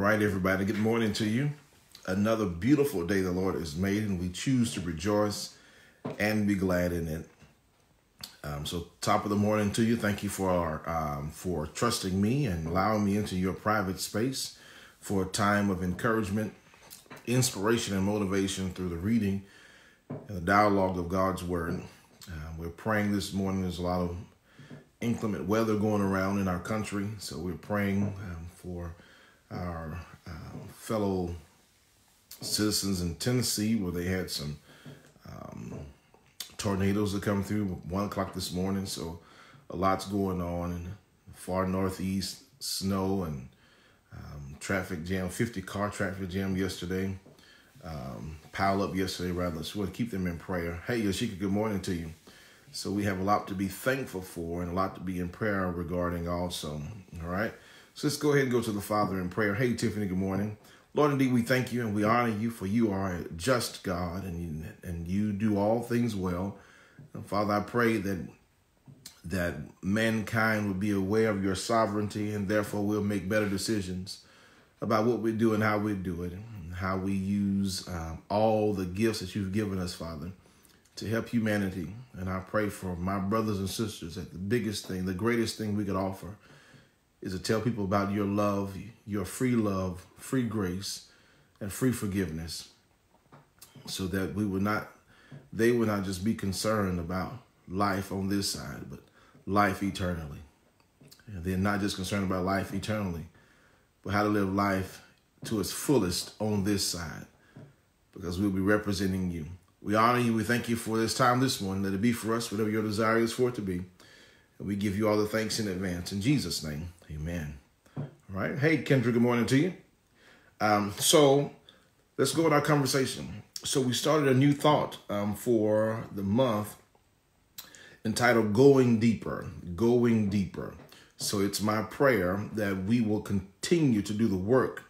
right, everybody. Good morning to you. Another beautiful day the Lord has made, and we choose to rejoice and be glad in it. Um, so, top of the morning to you. Thank you for um, for trusting me and allowing me into your private space for a time of encouragement, inspiration, and motivation through the reading and the dialogue of God's Word. Uh, we're praying this morning. There's a lot of inclement weather going around in our country, so we're praying um, for our uh, fellow citizens in Tennessee where they had some um, tornadoes that come through one o'clock this morning. So a lot's going on in far northeast, snow and um, traffic jam, 50 car traffic jam yesterday. Um, pile up yesterday, rather. So we'll keep them in prayer. Hey, Yoshika, good morning to you. So we have a lot to be thankful for and a lot to be in prayer regarding also. All right. So let's go ahead and go to the Father in prayer. Hey, Tiffany, good morning. Lord, indeed, we thank you and we honor you for you are a just God and you, and you do all things well. And Father, I pray that that mankind would be aware of your sovereignty and therefore we'll make better decisions about what we do and how we do it and how we use um, all the gifts that you've given us, Father, to help humanity. And I pray for my brothers and sisters that the biggest thing, the greatest thing we could offer is to tell people about your love, your free love, free grace, and free forgiveness, so that we would not, they would not just be concerned about life on this side, but life eternally. And they're not just concerned about life eternally, but how to live life to its fullest on this side, because we'll be representing you. We honor you. We thank you for this time this morning. Let it be for us whatever your desire is for it to be. And we give you all the thanks in advance. In Jesus' name, amen. All right. Hey, Kendra, good morning to you. Um, so let's go with our conversation. So we started a new thought um, for the month entitled Going Deeper. Going Deeper. So it's my prayer that we will continue to do the work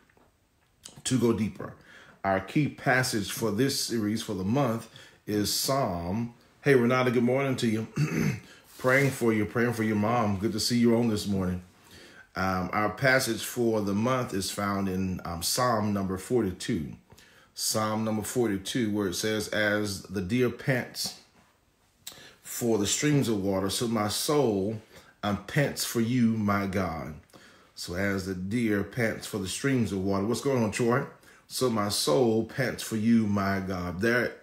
to go deeper. Our key passage for this series for the month is Psalm. Hey, Renata, good morning to you. praying for you, praying for your mom. Good to see you on this morning. Um, our passage for the month is found in um, Psalm number 42. Psalm number 42, where it says, As the deer pants for the streams of water, so my soul um, pants for you, my God. So as the deer pants for the streams of water. What's going on, Troy? So my soul pants for you, my God. There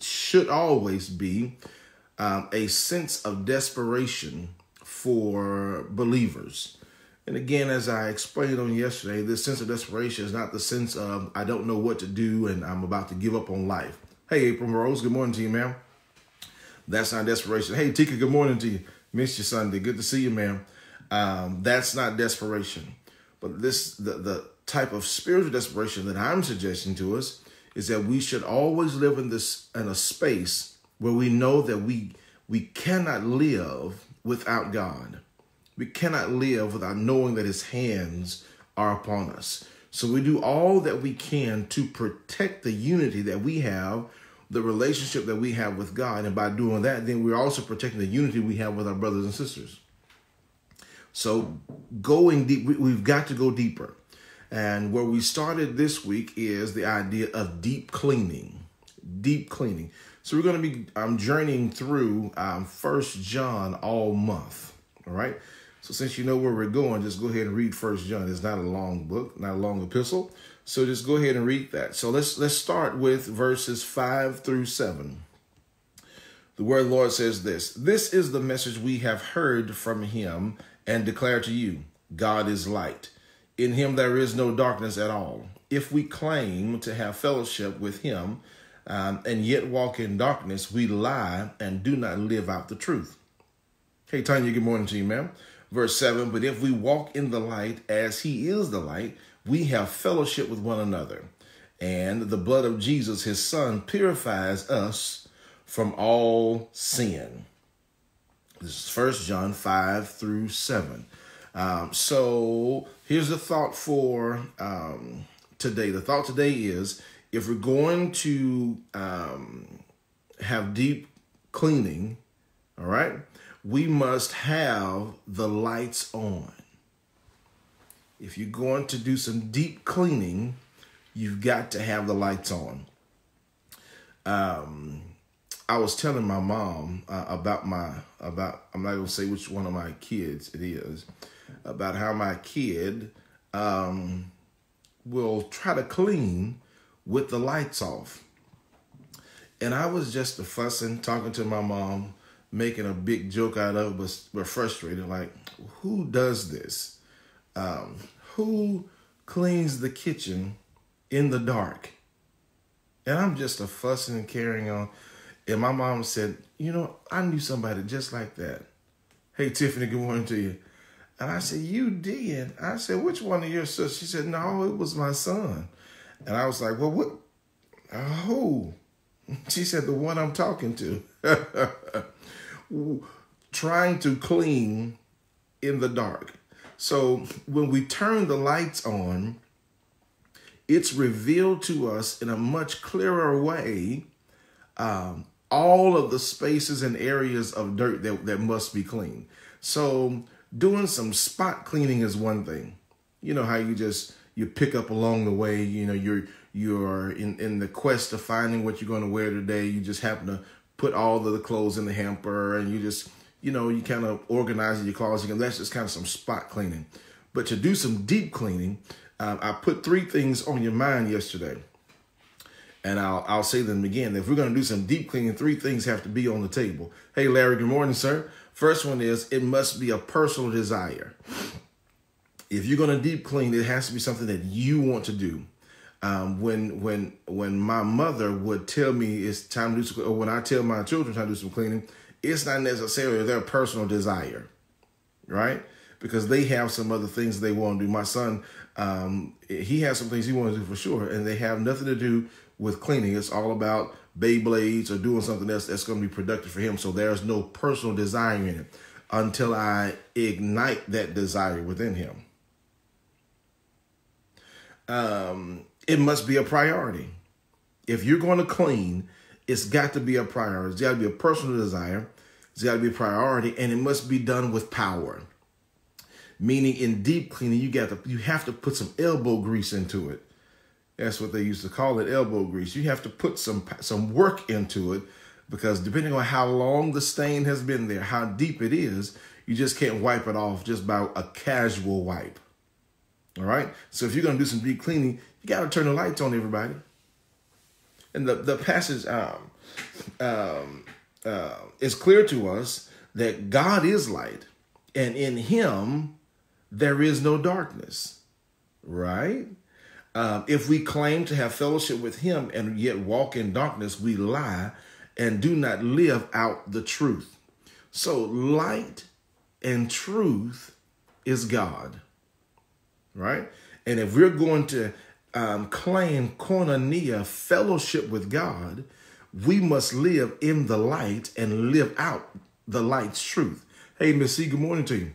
should always be um, a sense of desperation for believers. And again, as I explained on yesterday, this sense of desperation is not the sense of I don't know what to do and I'm about to give up on life. Hey, April Rose, good morning to you, ma'am. That's not desperation. Hey, Tika, good morning to you. Missed you Sunday. Good to see you, ma'am. Um, that's not desperation. But this the, the type of spiritual desperation that I'm suggesting to us is that we should always live in this in a space where we know that we we cannot live without God. We cannot live without knowing that his hands are upon us. So we do all that we can to protect the unity that we have, the relationship that we have with God. And by doing that, then we're also protecting the unity we have with our brothers and sisters. So going deep, we've got to go deeper. And where we started this week is the idea of deep cleaning. Deep cleaning. So we're going to be um, journeying through um, First John all month. All right. So since you know where we're going, just go ahead and read First John. It's not a long book, not a long epistle. So just go ahead and read that. So let's let's start with verses five through seven. The word Lord says this: This is the message we have heard from Him and declare to you: God is light. In Him there is no darkness at all. If we claim to have fellowship with Him um, and yet walk in darkness, we lie and do not live out the truth. Hey, Tanya, good morning to you, ma'am. Verse 7 But if we walk in the light as he is the light, we have fellowship with one another. And the blood of Jesus, his son, purifies us from all sin. This is First John 5 through 7. Um, so here's the thought for um, today. The thought today is if we're going to um, have deep cleaning, all right, we must have the lights on. if you're going to do some deep cleaning, you've got to have the lights on. Um, I was telling my mom uh, about my about I'm not gonna say which one of my kids it is about how my kid um, will try to clean with the lights off. And I was just fussing, talking to my mom, making a big joke out of it, but, but frustrated. Like, who does this? Um, who cleans the kitchen in the dark? And I'm just a fussing and carrying on. And my mom said, You know, I knew somebody just like that. Hey, Tiffany, good morning to you. And I said, You did? I said, Which one of your sisters? She said, No, it was my son. And I was like, Well, what? Who? She said, The one I'm talking to. Trying to clean in the dark. So when we turn the lights on, it's revealed to us in a much clearer way um, all of the spaces and areas of dirt that, that must be cleaned. So doing some spot cleaning is one thing. You know how you just you pick up along the way, you know, you're you're in, in the quest of finding what you're going to wear today. You just happen to put all of the clothes in the hamper and you just, you know, you kind of organize your closet. And that's just kind of some spot cleaning. But to do some deep cleaning, uh, I put three things on your mind yesterday. And I'll, I'll say them again. If we're going to do some deep cleaning, three things have to be on the table. Hey, Larry, good morning, sir. First one is it must be a personal desire. If you're going to deep clean, it has to be something that you want to do. Um, when when when my mother would tell me it's time to do some, or when I tell my children time to do some cleaning, it's not necessarily their personal desire, right? Because they have some other things they want to do. My son, um, he has some things he wants to do for sure, and they have nothing to do with cleaning. It's all about Beyblades or doing something else that's going to be productive for him. So there's no personal desire in it until I ignite that desire within him. Um, it must be a priority. If you're going to clean, it's got to be a priority. It's got to be a personal desire. It's got to be a priority, and it must be done with power. Meaning, in deep cleaning, you got to you have to put some elbow grease into it. That's what they used to call it, elbow grease. You have to put some some work into it because depending on how long the stain has been there, how deep it is, you just can't wipe it off just by a casual wipe. All right. So if you're going to do some deep cleaning, you got to turn the lights on, everybody. And the the passage um, um, uh, is clear to us that God is light, and in Him there is no darkness. Right. Um, if we claim to have fellowship with him and yet walk in darkness, we lie and do not live out the truth. So, light and truth is God, right? And if we're going to um, claim koinonia, fellowship with God, we must live in the light and live out the light's truth. Hey, Miss C, good morning to you.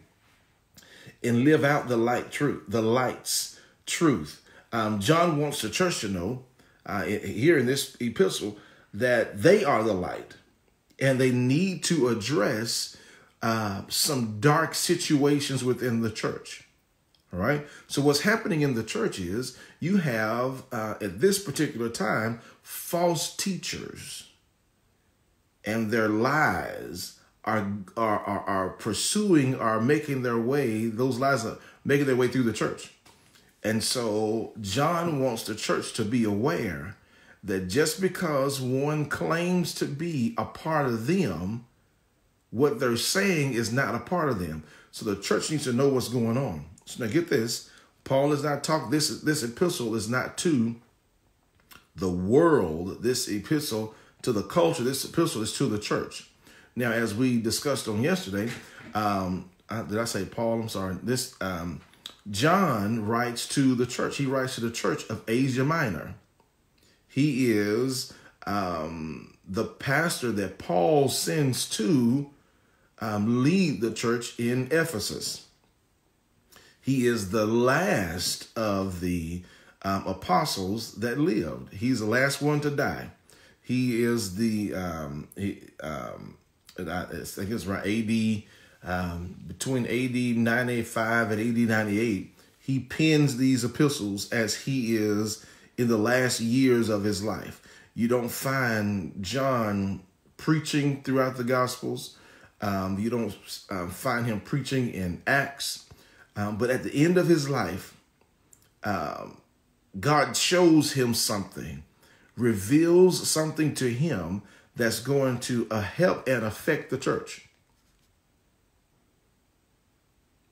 And live out the light truth, the light's truth. Um, John wants the church to know uh, here in this epistle that they are the light and they need to address uh, some dark situations within the church. All right. So, what's happening in the church is you have, uh, at this particular time, false teachers, and their lies are, are, are, are pursuing, are making their way, those lies are making their way through the church. And so John wants the church to be aware that just because one claims to be a part of them, what they're saying is not a part of them. So the church needs to know what's going on. So now get this. Paul is not talking, this, this epistle is not to the world. This epistle to the culture, this epistle is to the church. Now, as we discussed on yesterday, um, uh, did I say Paul? I'm sorry. This um, John writes to the church. He writes to the church of Asia Minor. He is um, the pastor that Paul sends to um, lead the church in Ephesus. He is the last of the um, apostles that lived. He's the last one to die. He is the um, he, um, I think it's around AD um, between AD 985 and AD 98, he pens these epistles as he is in the last years of his life. You don't find John preaching throughout the Gospels. Um, you don't um, find him preaching in Acts. Um, but at the end of his life, um, God shows him something, reveals something to him that's going to uh, help and affect the church.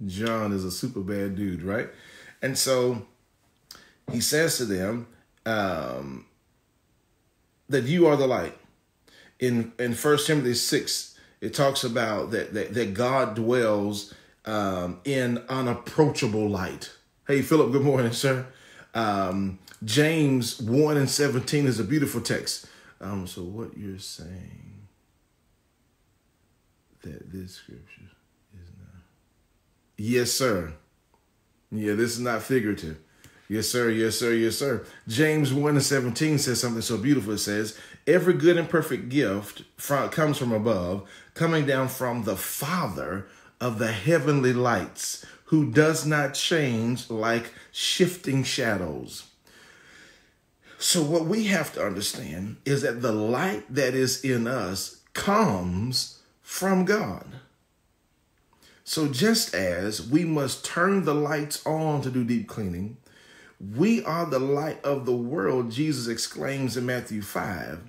John is a super bad dude, right? And so he says to them um, that you are the light. In in First Timothy six, it talks about that that, that God dwells um, in unapproachable light. Hey, Philip. Good morning, sir. Um, James one and seventeen is a beautiful text. Um, so what you're saying that this scripture is not. Yes, sir. Yeah, this is not figurative. Yes, sir. Yes, sir. Yes, sir. James 1 and 17 says something so beautiful. It says, Every good and perfect gift from, comes from above, coming down from the Father of the heavenly lights, who does not change like shifting shadows. So, what we have to understand is that the light that is in us comes from God. So, just as we must turn the lights on to do deep cleaning, we are the light of the world, Jesus exclaims in Matthew 5.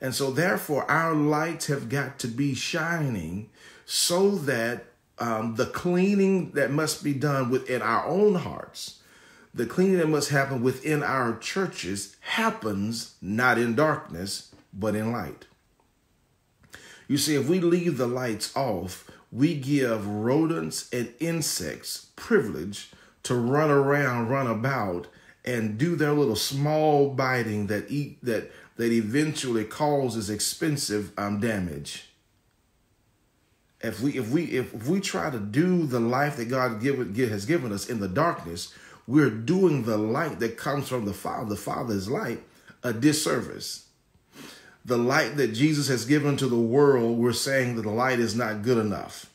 And so, therefore, our lights have got to be shining so that um, the cleaning that must be done within our own hearts, the cleaning that must happen within our churches, happens not in darkness, but in light. You see, if we leave the lights off, we give rodents and insects privilege to run around, run about, and do their little small biting that eat that that eventually causes expensive um, damage. If we if we if we try to do the life that God give, give, has given us in the darkness, we're doing the light that comes from the Father, the Father's light, a disservice. The light that Jesus has given to the world, we're saying that the light is not good enough.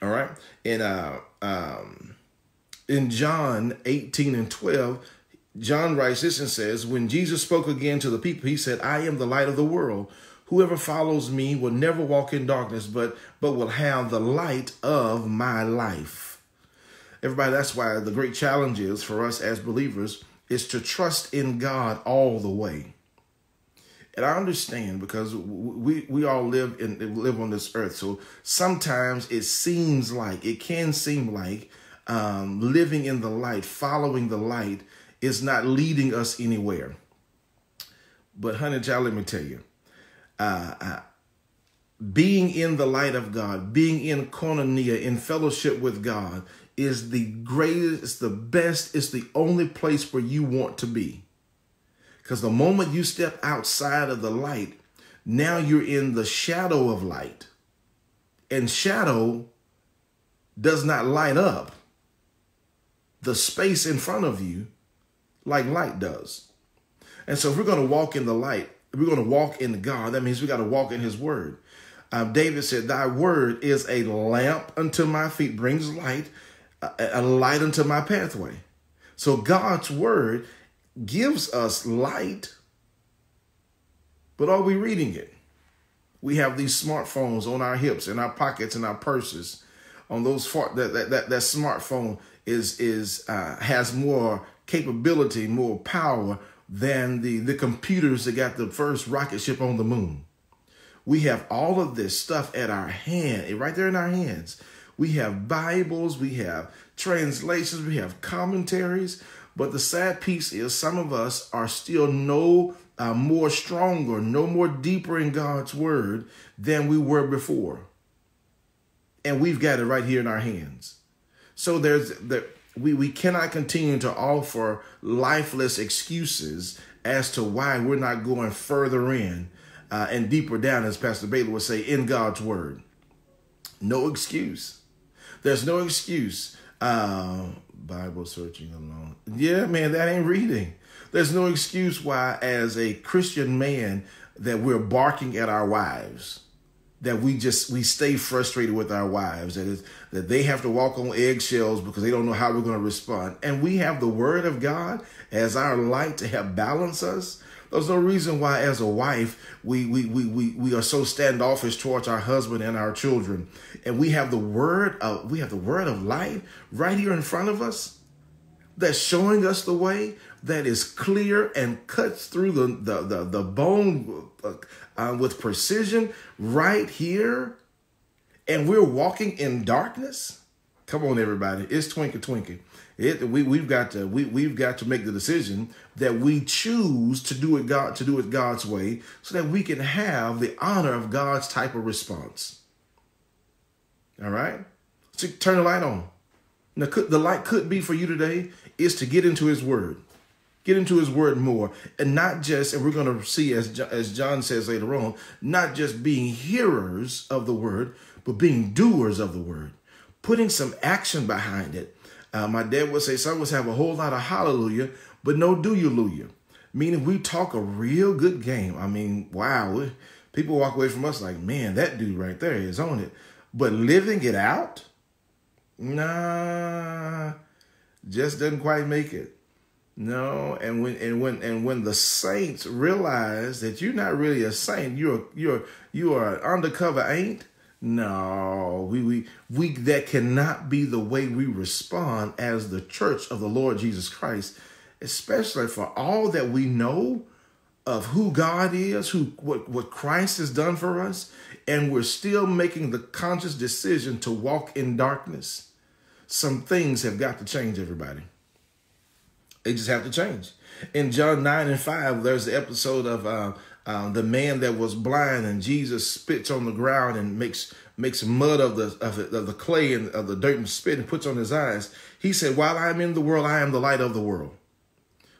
All right. And uh, um, in John 18 and 12, John writes this and says, When Jesus spoke again to the people, he said, I am the light of the world. Whoever follows me will never walk in darkness, but, but will have the light of my life. Everybody, that's why the great challenge is for us as believers is to trust in God all the way. And I understand because we we all live in live on this earth. So sometimes it seems like it can seem like um, living in the light, following the light, is not leading us anywhere. But honey, child, let me tell you, uh, uh, being in the light of God, being in koinonia, in fellowship with God, is the greatest, it's the best, it's the only place where you want to be. Because the moment you step outside of the light, now you're in the shadow of light. And shadow does not light up the space in front of you like light does. And so if we're going to walk in the light, we're going to walk in God, that means we got to walk in his word. Um, David said, Thy word is a lamp unto my feet, brings light, a, a light unto my pathway. So God's word gives us light, but are we reading it? We have these smartphones on our hips, in our pockets, in our purses. On those that that that, that smartphone is is uh, has more capability, more power than the the computers that got the first rocket ship on the moon. We have all of this stuff at our hand, right there in our hands. We have Bibles, we have translations, we have commentaries, but the sad piece is some of us are still no uh, more stronger, no more deeper in God's word than we were before. And we've got it right here in our hands. So there's that we, we cannot continue to offer lifeless excuses as to why we're not going further in uh, and deeper down, as Pastor Bailey would say, in God's word. No excuse. There's no excuse. Uh, Bible searching alone. Yeah, man, that ain't reading. There's no excuse why, as a Christian man, that we're barking at our wives. That we just we stay frustrated with our wives that is that they have to walk on eggshells because they don't know how we're going to respond. And we have the word of god as our light to help balance us. There's no reason why as a wife we we we we, we are so standoffish towards our husband and our children. And we have the word of we have the word of light right here in front of us that's showing us the way that is clear and cuts through the the the, the bone uh, uh, with precision right here and we're walking in darkness? Come on everybody. It's twinkle twinkle it, we we've got to we we've got to make the decision that we choose to do it God to do it God's way so that we can have the honor of God's type of response. All right? So turn the light on. Now the light could be for you today is to get into his word Get into his word more and not just, and we're going to see as, as John says later on, not just being hearers of the word, but being doers of the word, putting some action behind it. Uh, my dad would say some of us have a whole lot of hallelujah, but no do you hallelujah. Meaning we talk a real good game. I mean, wow. People walk away from us like, man, that dude right there is on it. But living it out, nah, just doesn't quite make it. No, and when and when and when the saints realize that you're not really a saint, you're you're you are an undercover ain't. No, we we we that cannot be the way we respond as the church of the Lord Jesus Christ, especially for all that we know of who God is, who what what Christ has done for us, and we're still making the conscious decision to walk in darkness. Some things have got to change, everybody. They just have to change. In John 9 and 5, there's the episode of uh, uh, the man that was blind and Jesus spits on the ground and makes makes mud of the of, the, of the clay and of the dirt and spit and puts on his eyes. He said, while I'm in the world, I am the light of the world.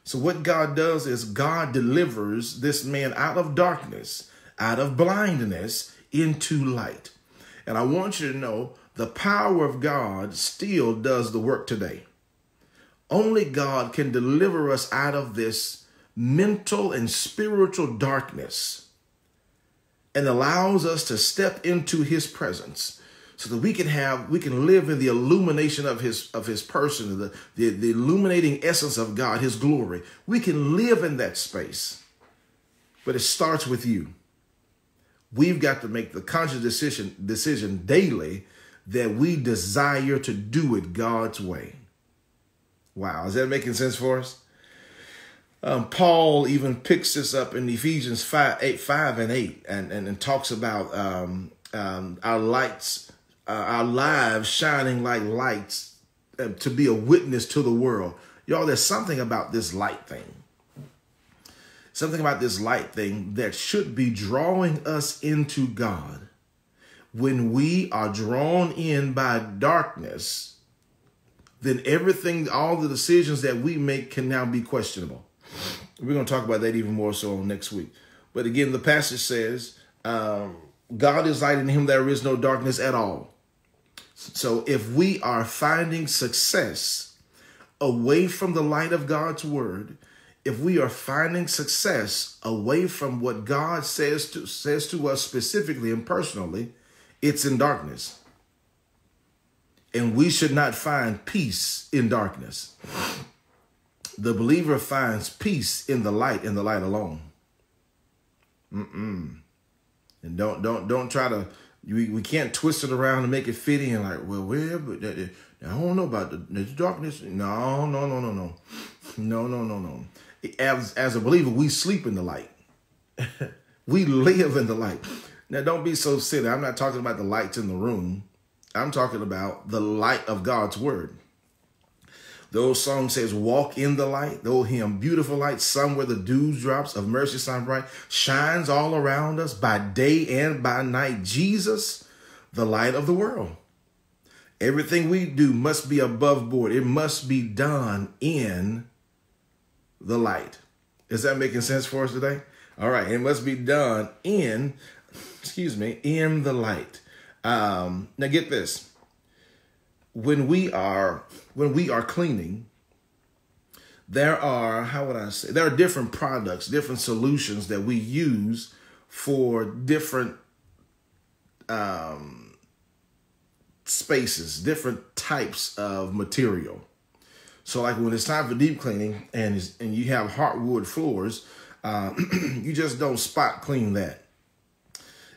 So what God does is God delivers this man out of darkness, out of blindness into light. And I want you to know the power of God still does the work today. Only God can deliver us out of this mental and spiritual darkness and allows us to step into his presence so that we can have we can live in the illumination of his of his person the, the the illuminating essence of god his glory. We can live in that space but it starts with you. We've got to make the conscious decision decision daily that we desire to do it god's way Wow, is that making sense for us? Um, Paul even picks this up in Ephesians 5, 8, 5 and 8 and, and, and talks about um, um, our lights, uh, our lives shining like lights uh, to be a witness to the world. Y'all, there's something about this light thing. Something about this light thing that should be drawing us into God. When we are drawn in by darkness, then everything, all the decisions that we make can now be questionable. We're going to talk about that even more so next week. But again, the passage says, um, God is light in him, there is no darkness at all. So if we are finding success away from the light of God's word, if we are finding success away from what God says to says to us specifically and personally, it's in darkness. And we should not find peace in darkness. The believer finds peace in the light, in the light alone. Mm-mm. And don't don't don't try to we, we can't twist it around and make it fit in like, well, where but I don't know about the, the darkness. No, no, no, no, no. No, no, no, no. As as a believer, we sleep in the light. we live in the light. Now don't be so silly. I'm not talking about the lights in the room. I'm talking about the light of God's word. The old song says, Walk in the light. The old hymn, Beautiful light, somewhere the dewdrops of mercy shine bright, shines all around us by day and by night. Jesus, the light of the world. Everything we do must be above board, it must be done in the light. Is that making sense for us today? All right, it must be done in, excuse me, in the light. Um, now get this. When we are when we are cleaning, there are how would I say there are different products, different solutions that we use for different um, spaces, different types of material. So, like when it's time for deep cleaning and and you have hardwood floors, uh, you just don't spot clean that.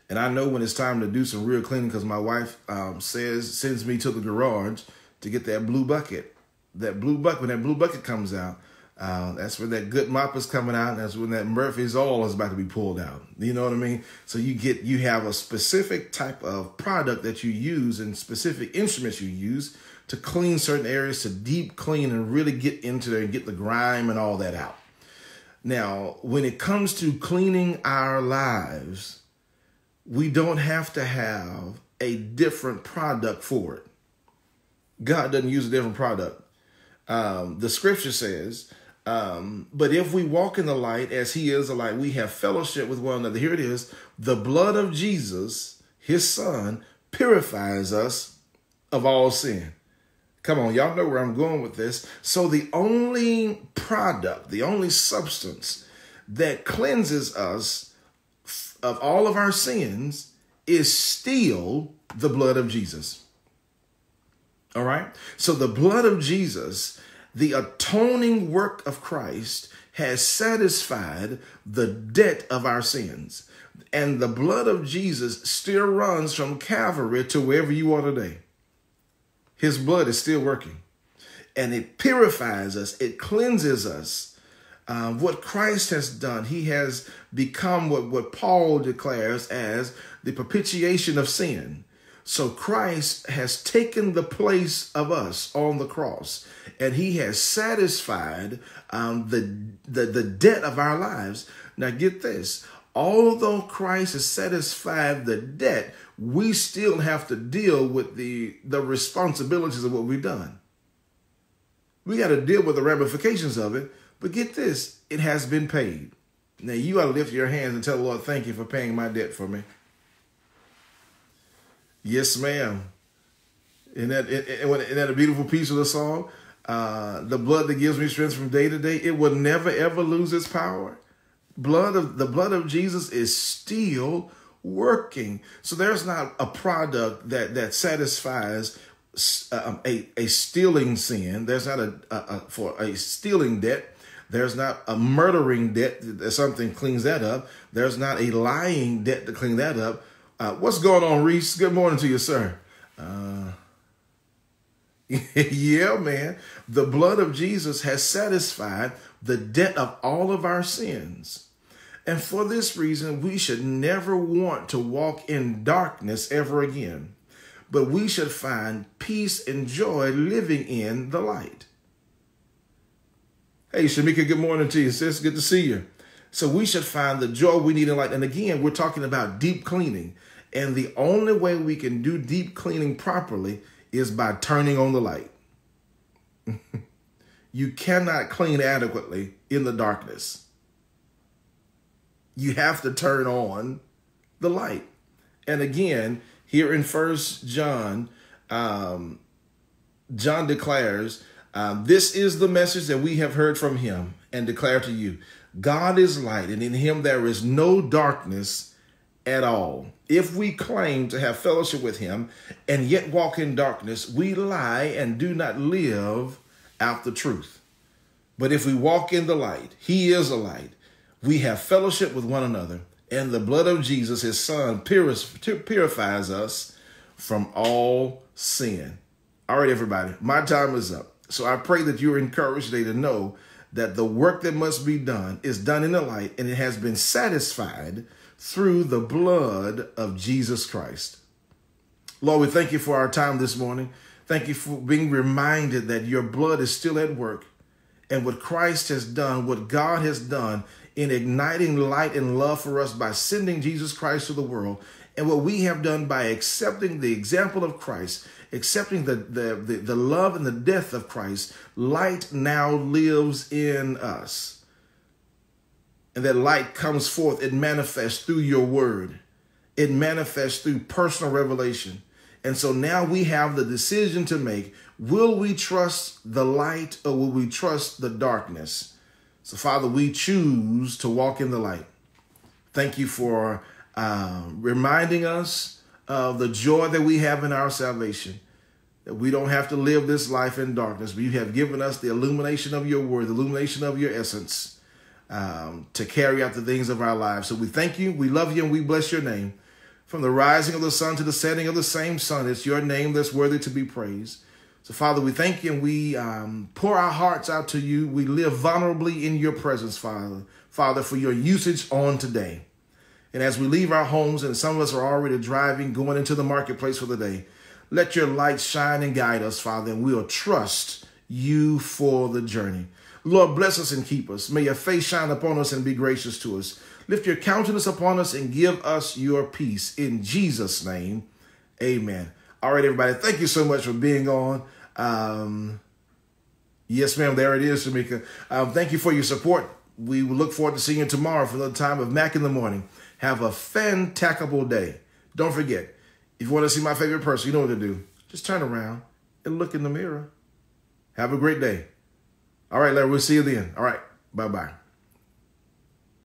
And I know when it's time to do some real cleaning because my wife um, says sends me to the garage to get that blue bucket. That blue bucket when that blue bucket comes out, uh, that's when that good mop is coming out. that's when that Murphy's oil is about to be pulled out. You know what I mean? So you get you have a specific type of product that you use and specific instruments you use to clean certain areas, to deep clean and really get into there and get the grime and all that out. Now, when it comes to cleaning our lives, we don't have to have a different product for it. God doesn't use a different product. Um, the scripture says, um, but if we walk in the light as he is the light, we have fellowship with one another. Here it is. The blood of Jesus, his son, purifies us of all sin. Come on, y'all know where I'm going with this. So, the only product, the only substance that cleanses us of all of our sins is still the blood of Jesus. All right? So, the blood of Jesus, the atoning work of Christ, has satisfied the debt of our sins. And the blood of Jesus still runs from Calvary to wherever you are today. His blood is still working and it purifies us, it cleanses us. Um, what Christ has done, he has become what, what Paul declares as the propitiation of sin. So Christ has taken the place of us on the cross, and he has satisfied um, the, the, the debt of our lives. Now, get this although Christ has satisfied the debt, we still have to deal with the, the responsibilities of what we've done. We got to deal with the ramifications of it. But get this, it has been paid. Now you got to lift your hands and tell the Lord, thank you for paying my debt for me. Yes, ma'am. Isn't that, isn't that a beautiful piece of the song? Uh, the blood that gives me strength from day to day, it will never ever lose its power. Blood of the blood of Jesus is still working. So there's not a product that that satisfies um, a a stealing sin. There's not a, a, a for a stealing debt. There's not a murdering debt that something cleans that up. There's not a lying debt to clean that up. Uh, what's going on, Reese? Good morning to you, sir. Uh, yeah, man. The blood of Jesus has satisfied the debt of all of our sins. And for this reason, we should never want to walk in darkness ever again, but we should find peace and joy living in the light. Hey, Shamika, good morning to you, sis. Good to see you. So we should find the joy we need in light. And again, we're talking about deep cleaning. And the only way we can do deep cleaning properly is by turning on the light. you cannot clean adequately in the darkness you have to turn on the light. And again, here in First John, um, John declares, um, "This is the message that we have heard from Him and declare to you: God is light, and in Him there is no darkness at all. If we claim to have fellowship with Him and yet walk in darkness, we lie and do not live out the truth. But if we walk in the light, He is a light." we have fellowship with one another, and the blood of Jesus, his son, purifies us from all sin. All right, everybody, my time is up. So I pray that you're encouraged today to know that the work that must be done is done in the light and it has been satisfied through the blood of Jesus Christ. Lord, we thank you for our time this morning. Thank you for being reminded that your blood is still at work and what Christ has done, what God has done in igniting light and love for us by sending Jesus Christ to the world, and what we have done by accepting the example of Christ, accepting the, the, the, the, love and the death of Christ, light now lives in us. And that light comes forth, it manifests through your word, it manifests through personal revelation. And so now we have the decision to make will we trust the light or will we trust the darkness? So, Father, we choose to walk in the light. Thank you for uh, reminding us of the joy that we have in our salvation. That we don't have to live this life in darkness, but you have given us the illumination of your word, the illumination of your essence um, to carry out the things of our lives. So we thank you, we love you, and we bless your name. From the rising of the sun to the setting of the same sun, it's your name that's worthy to be praised. So, Father, we thank you and we um, pour our hearts out to you. We live vulnerably in your presence, Father. Father, for your usage on today. And as we leave our homes, and some of us are already driving, going into the marketplace for the day, let your light shine and guide us, Father, and we'll trust you for the journey. Lord, bless us and keep us. May your face shine upon us and be gracious to us. Lift your countenance upon us and give us your peace. In Jesus' name, amen. All right, everybody. Thank you so much for being on. Um, yes, ma'am. There it is, Shamika. Um, thank you for your support. We look forward to seeing you tomorrow for another time of Mac in the morning. Have a fantastical day. Don't forget, if you want to see my favorite person, you know what to do. Just turn around and look in the mirror. Have a great day. All right, Larry. We'll see you then. All right. Bye bye.